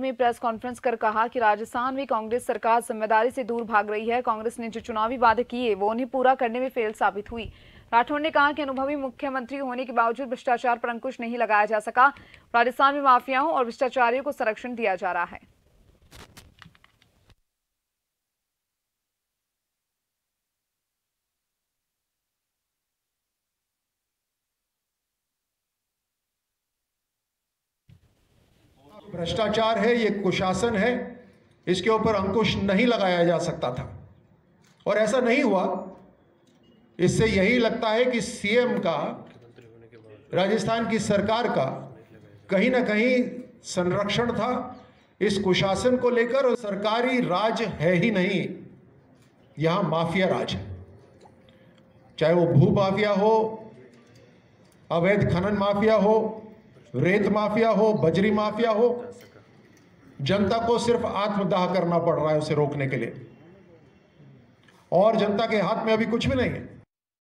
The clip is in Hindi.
में प्रेस कॉन्फ्रेंस कर कहा कि राजस्थान में कांग्रेस सरकार ज़िम्मेदारी से दूर भाग रही है। कांग्रेस ने जो चुनावी वादे किए, वो उन्हें पूरा करने में फेल साबित हुई। राठौर ने कहा कि अनुभवी मुख्यमंत्री होने के बावजूद भ्रष्टाचार पर अंकुश नहीं लगाया जा सका। राजस्थान में माफियाओं और भ्रष्टाचारियों को संरक्षण दिया जा रहा है। भ्रष्टाचार है, ये कुशासन है, इसके ऊपर अंकुश नहीं लगाया जा सकता था। और ऐसा नहीं हुआ। इससे यही लगता है कि सीएम का, राजस्थान की सरकार का कहीं ना कहीं संरक्षण था। इस कुशासन को लेकर और सरकारी राज है ही नहीं, यहाँ माफिया राज है। चाहे वो भू माफिया हो, अवैध खनन माफिया हो रेत माफिया हो, बजरी माफिया हो, जनता को सिर्फ़ आत्मदाह करना पड़ रहा है उसे रोकने के लिए। और जनता के हाथ में अभी कुछ भी नहीं है।